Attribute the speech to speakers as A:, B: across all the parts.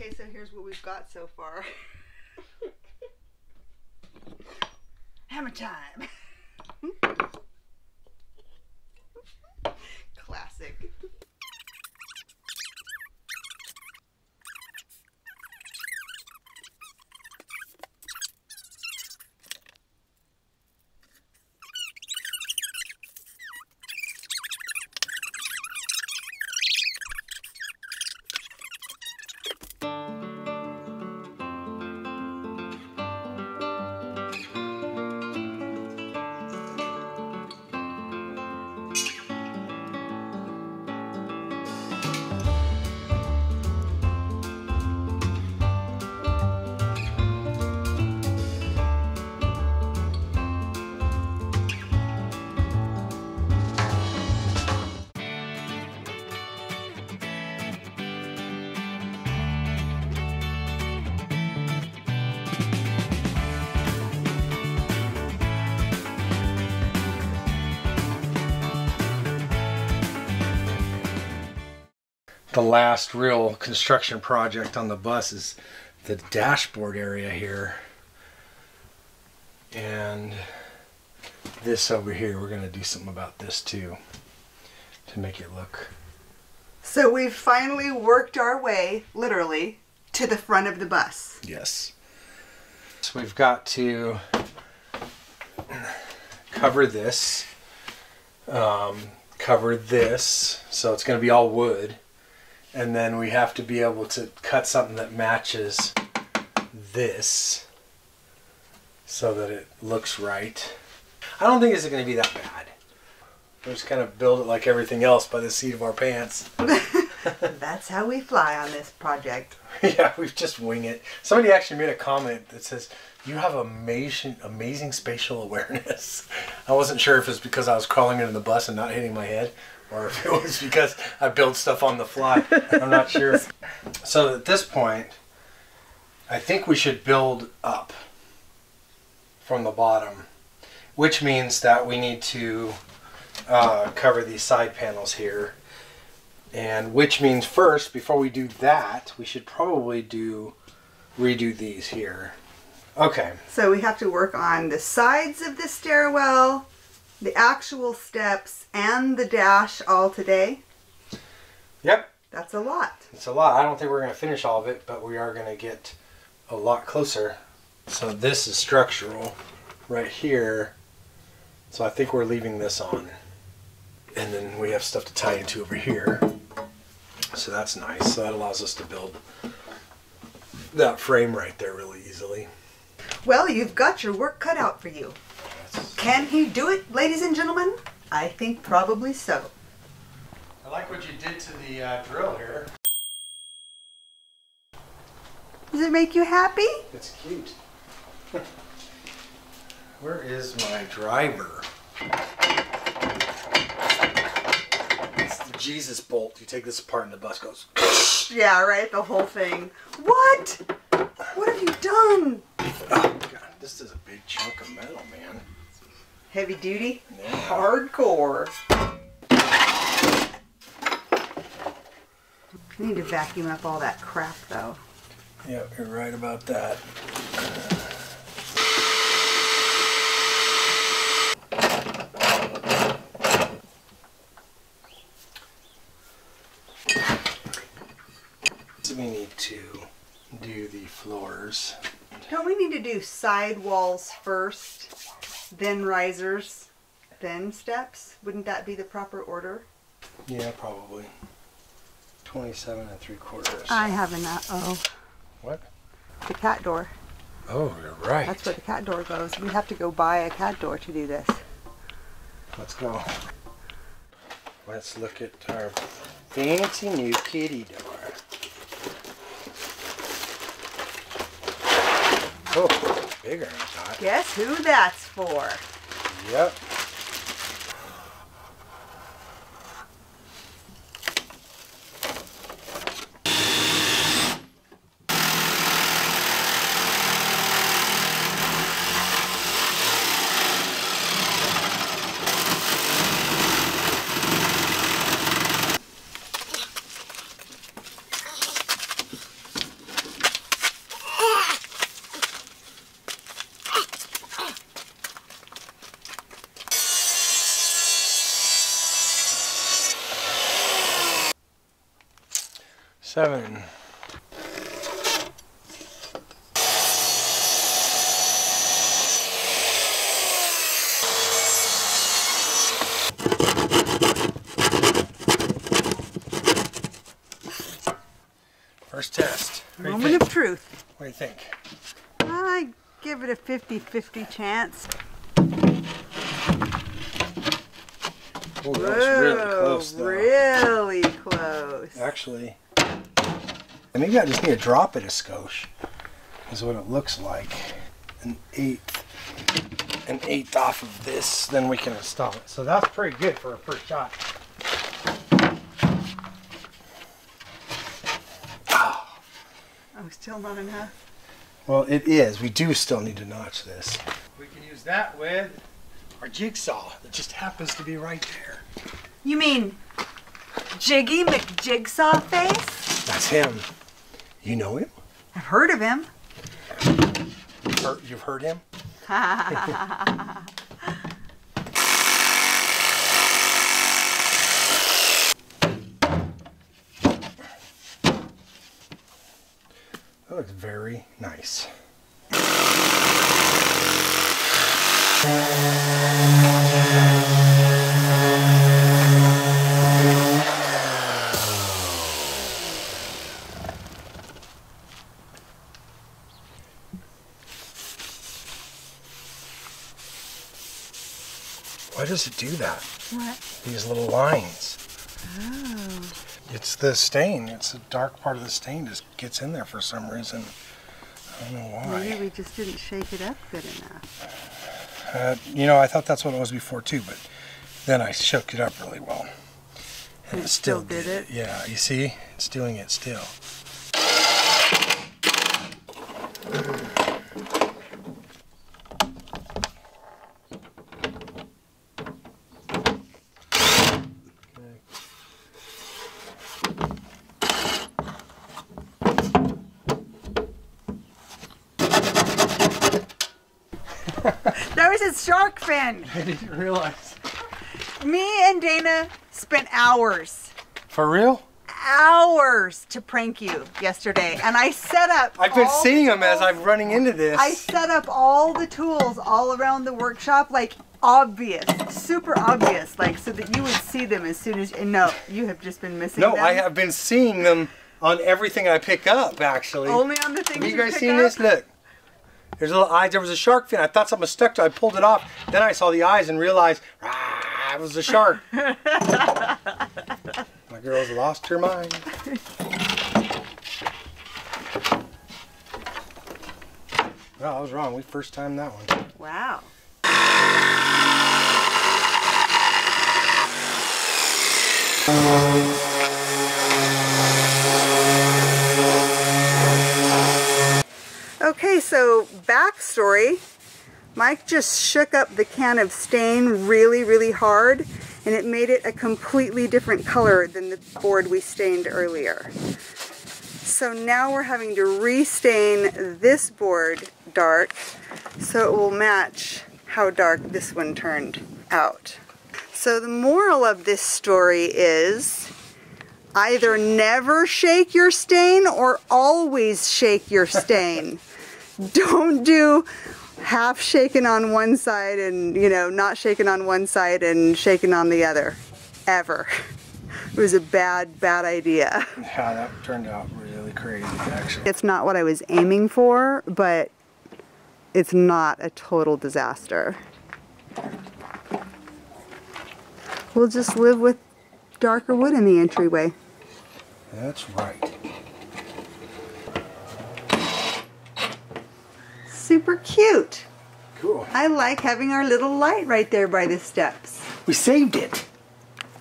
A: Okay, so here's what we've got so far. Hammer time. Classic.
B: The last real construction project on the bus is the dashboard area here. And this over here, we're going to do something about this too to make it look.
A: So we've finally worked our way, literally, to the front of the bus.
B: Yes. So we've got to cover this, um, cover this, so it's going to be all wood and then we have to be able to cut something that matches this so that it looks right. I don't think it's going to be that bad. We're just kind of build it like everything else by the seat of our pants.
A: That's how we fly on this project.
B: yeah, we just wing it. Somebody actually made a comment that says, you have amazing, amazing spatial awareness. I wasn't sure if it's because I was crawling into the bus and not hitting my head, or if it was because I build stuff on the fly. I'm not sure. So at this point, I think we should build up from the bottom, which means that we need to uh, cover these side panels here. And which means first, before we do that, we should probably do redo these here. Okay.
A: So we have to work on the sides of the stairwell, the actual steps, and the dash all today.
B: Yep.
A: That's a lot.
B: It's a lot. I don't think we're going to finish all of it, but we are going to get a lot closer. So this is structural right here. So I think we're leaving this on. And then we have stuff to tie into over here. So that's nice. So that allows us to build that frame right there really easily.
A: Well, you've got your work cut out for you. Can he do it, ladies and gentlemen? I think probably so.
B: I like what you did to the uh, drill here.
A: Does it make you happy?
B: It's cute. Where is my driver? It's the Jesus bolt. You take this apart and the bus goes.
A: Yeah, right, the whole thing. What? What have you done?
B: Oh god, this is a big chunk of metal, man.
A: Heavy duty?
B: Yeah.
A: Hardcore. I need to vacuum up all that crap though.
B: Yep, you're right about that. So we need to do the floors.
A: Don't we need to do side walls first, then risers, then steps? Wouldn't that be the proper order?
B: Yeah, probably. 27 and 3 quarters.
A: I have an uh-oh.
B: What?
A: The cat door.
B: Oh, you're right.
A: That's where the cat door goes. We have to go buy a cat door to do this.
B: Let's go. Let's look at our fancy new kitty door. Oh, bigger I thought.
A: Guess who that's for?
B: Yep. Seven. First test.
A: Moment
B: think?
A: of truth.
B: What do you think?
A: I give it a 50-50 chance.
B: Oh, that was really
A: oh,
B: close though.
A: really close.
B: Actually, maybe I just need to drop it a skosh. Is what it looks like. An eighth, an eighth off of this, then we can install it. So that's pretty good for a first shot.
A: Oh, still not enough.
B: Well, it is. We do still need to notch this. We can use that with our jigsaw that just happens to be right there.
A: You mean Jiggy McJigsaw Face?
B: That's him. You know him?
A: I've heard of him.
B: Or you've heard him? That looks very nice. Does it do that?
A: What?
B: These little lines. Oh. It's the stain. It's the dark part of the stain just gets in there for some reason. I don't know why.
A: Maybe we just didn't shake it up good enough.
B: Uh, you know, I thought that's what it was before too, but then I shook it up really well. And
A: it still did it?
B: Yeah, you see? It's doing it still.
A: That was his shark fin.
B: I didn't realize.
A: Me and Dana spent hours,
B: For real?
A: hours to prank you yesterday, and I set up.
B: I've been
A: all
B: seeing
A: the
B: them as I'm running into this.
A: I set up all the tools all around the workshop, like obvious, super obvious, like so that you would see them as soon as. And no, you have just been missing
B: no,
A: them.
B: I have been seeing them on everything I pick up, actually.
A: only on the things
B: Have you
A: you
B: guys
A: pick
B: seen
A: up.
B: this? Look. There's a little eyes. There was a shark fin. I thought something was stuck to it. I pulled it off. Then I saw the eyes and realized, ah, it was a shark. My girl's lost her mind. Well, I was wrong. We first time that one.
A: Wow. Okay, so backstory. Mike just shook up the can of stain really, really hard, and it made it a completely different color than the board we stained earlier. So now we're having to restain this board dark so it will match how dark this one turned out. So the moral of this story is either never shake your stain or always shake your stain. Don't do half shaken on one side and, you know, not shaken on one side and shaken on the other. Ever. It was a bad, bad idea.
B: Yeah, that turned out really crazy, actually.
A: It's not what I was aiming for, but it's not a total disaster. We'll just live with darker wood in the entryway.
B: That's right.
A: Super cute.
B: Cool.
A: I like having our little light right there by the steps.
B: We saved it.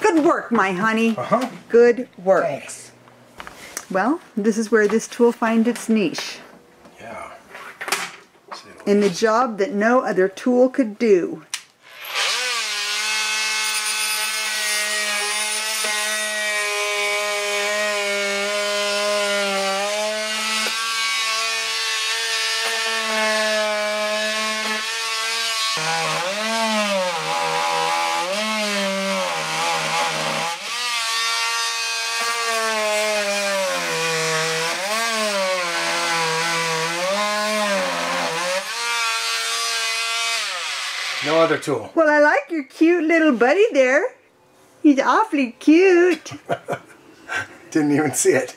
A: Good work, my honey.
B: Uh-huh.
A: Good work.
B: Thanks.
A: Well, this is where this tool finds its niche
B: Yeah.
A: in the job that no other tool could do.
B: Other tool.
A: Well, I like your cute little buddy there. He's awfully cute.
B: Didn't even see it.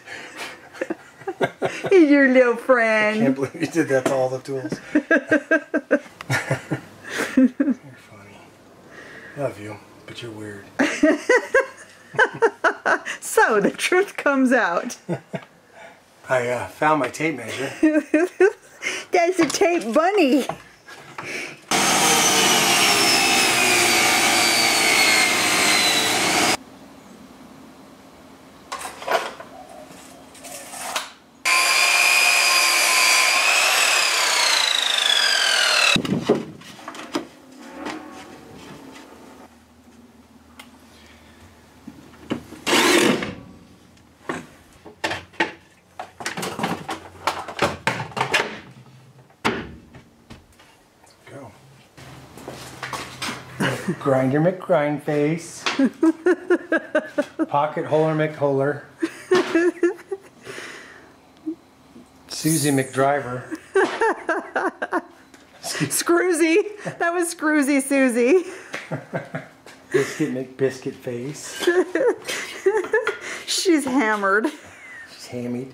A: He's your little friend.
B: Can't believe you did that to all the tools. you're funny. Love you, but you're weird.
A: So the truth comes out.
B: I uh, found my tape measure.
A: That's a tape bunny.
B: Go. Grinder McGrind face. Pocket holer McHoler. Susie McDriver.
A: Scroozy. That was Scroozy Susie.
B: Biscuit McBiscuit face.
A: She's hammered.
B: She's hammied.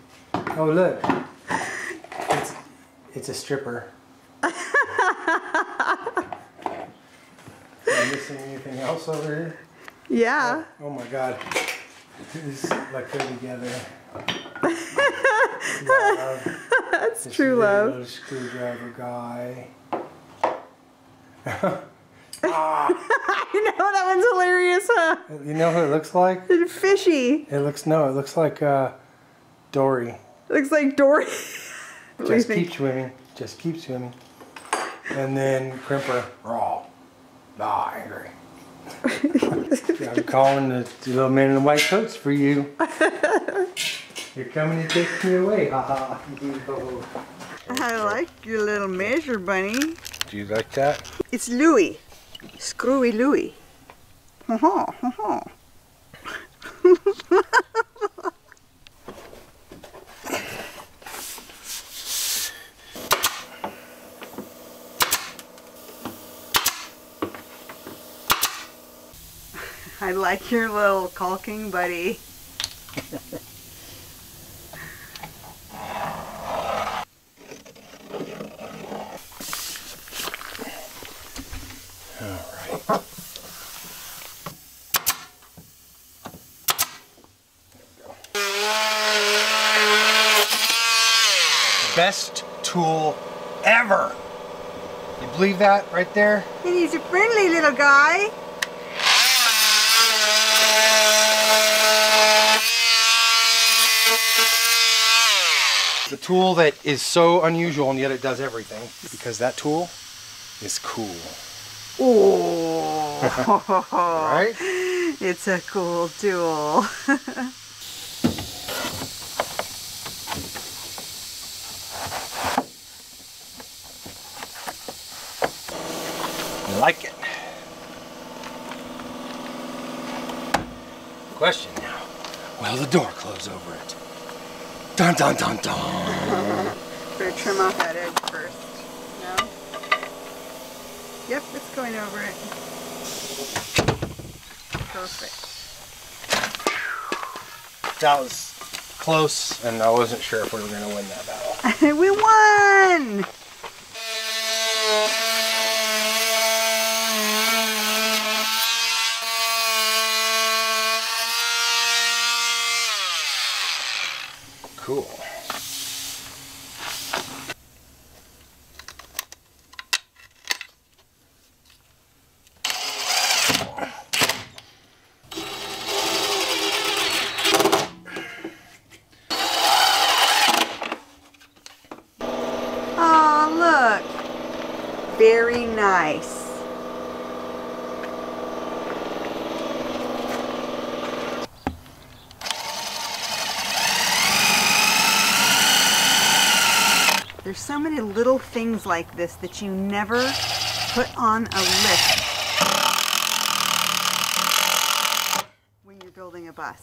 B: Oh look. It's, it's a stripper. Am I missing anything else over here?
A: Yeah.
B: Oh my god. These like they're together.
A: That's
B: This
A: true love.
B: Little screwdriver guy. ah.
A: I know that one's hilarious, huh?
B: You know who it looks like?
A: And fishy.
B: It looks no, it looks like uh, Dory.
A: Looks like Dory.
B: Just keep swimming. Just keep swimming. And then Crimper, raw, ah, angry. I'm calling the little men in the white coats for you. You're coming to take me away. Ha ha.
A: I like your little measure bunny.
B: Do you like that?
A: It's Louie. Screwy Louie. Ha ha ha ha. like your little caulking buddy.
B: Best tool ever. You believe that right there?
A: And he's a friendly little guy.
B: The tool that is so unusual and yet it does everything because that tool is cool.
A: Oh,
B: Right?
A: it's a cool tool.
B: I like it. Question now. Will the door close over it? Dun dun dun dun.
A: Better trim off that edge first. No? Yep, it's going over it. Perfect.
B: That was close, and I wasn't sure if we were going to win that battle.
A: we won!
B: Cool.
A: Oh, look. Very nice. There's so many little things like this that you never put on a list when you're building a bus.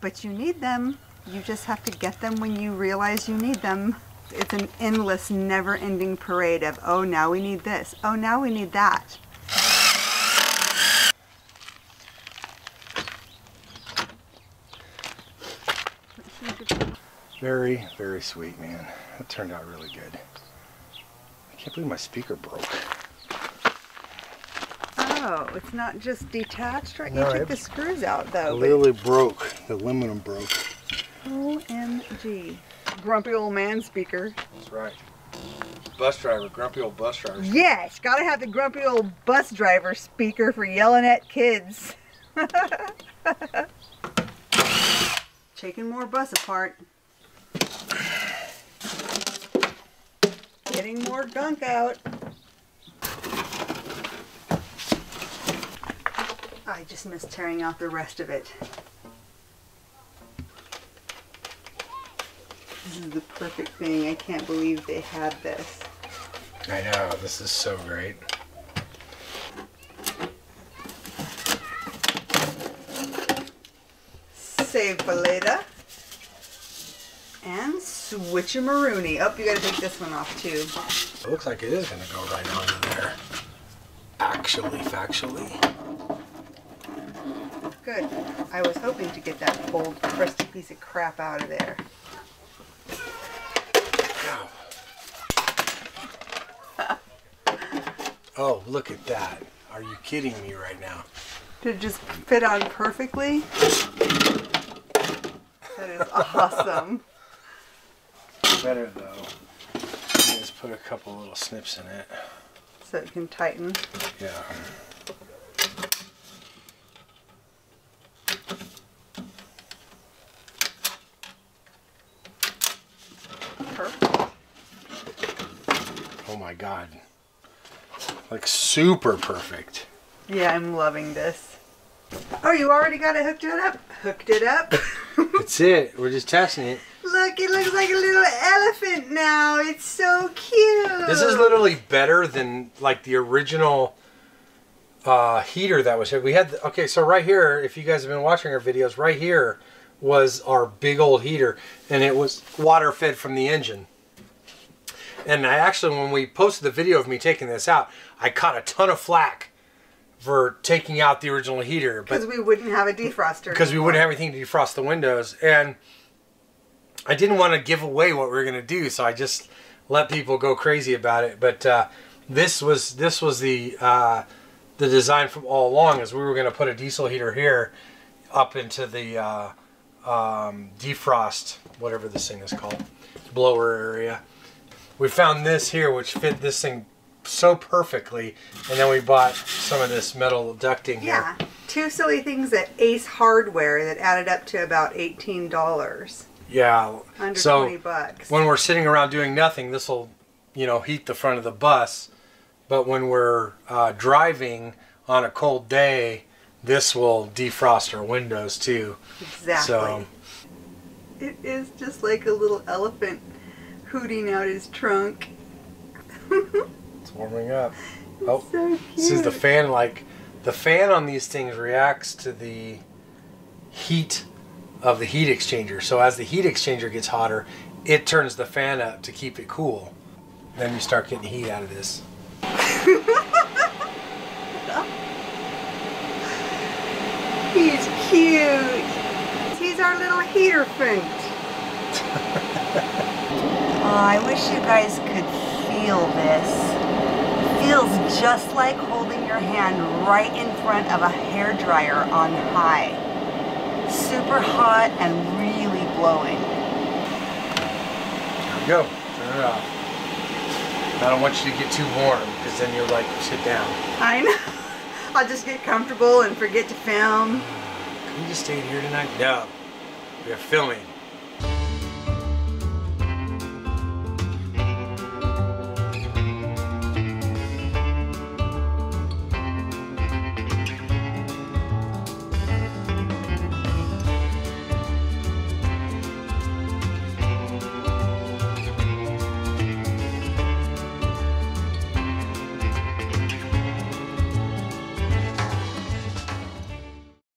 A: But you need them. You just have to get them when you realize you need them. It's an endless, never-ending parade of, oh, now we need this. Oh, now we need that.
B: Very, very sweet, man. That turned out really good. I can't believe my speaker broke.
A: Oh, it's not just detached right?
B: No,
A: you took the screws out, though.
B: literally broke. The aluminum broke.
A: OMG. Grumpy old man speaker.
B: That's right. Bus driver, grumpy old bus driver.
A: Yes, gotta have the grumpy old bus driver speaker for yelling at kids. Taking more bus apart. Getting more gunk out. I just missed tearing out the rest of it. This is the perfect thing. I can't believe they had this.
B: I know, this is so great.
A: Save for later. And switch a maroony. Oh, you gotta take this one off too.
B: It looks like it is going to go right onto there. Actually, factually.
A: Good. I was hoping to get that old crusty piece of crap out of there.
B: Oh, look at that. Are you kidding me right now?
A: Did it just fit on perfectly? That is awesome.
B: Better though. Just put a couple little snips in it.
A: So it can tighten.
B: Yeah.
A: Perfect.
B: Oh my god. Like super perfect.
A: Yeah, I'm loving this. Oh, you already got it hooked it up? Hooked it up?
B: That's it. We're just testing it.
A: Look, it looks like a little elephant now. It's so cute.
B: This is literally better than like the original uh, heater that was here. We had okay, so right here, if you guys have been watching our videos, right here was our big old heater, and it was water fed from the engine. And I actually, when we posted the video of me taking this out, I caught a ton of flack for taking out the original heater,
A: because we wouldn't have a defroster.
B: because we wouldn't have anything to defrost the windows. And i didn't want to give away what we were going to do so i just let people go crazy about it. But uh, this was this was the uh, the design from all along is we were going to put a diesel heater here up into the uh, um, defrost whatever this thing is called blower area we found this here which fit this thing so perfectly and then we bought some of this metal ducting here
A: Yeah, two silly things at Ace Hardware that added up to about eighteen dollars,
B: yeah
A: under
B: so
A: twenty bucks.
B: when we're sitting around doing nothing, this will, you know, heat the front of the bus. But when we're uh, driving on a cold day, this will defrost our windows too.
A: exactly.
B: So
A: It is just like a little elephant hooting out his trunk.
B: it's warming up. Oh,
A: so
B: this is the fan. Like the fan on these things reacts to the heat of the heat exchanger. So as the heat exchanger gets hotter, it turns the fan up to keep it cool. Then you start getting heat out of this.
A: He's cute. He's our little heater friend. Oh, I wish you guys could feel this. Feels just like holding your hand right in front of a hair dryer on high. Super hot and really blowing.
B: There we go. Turn it off. I don't want you to get too warm because then you're like, sit down.
A: I know. I'll just get comfortable and forget to film.
B: Can we just stay in here tonight? No. We are filming.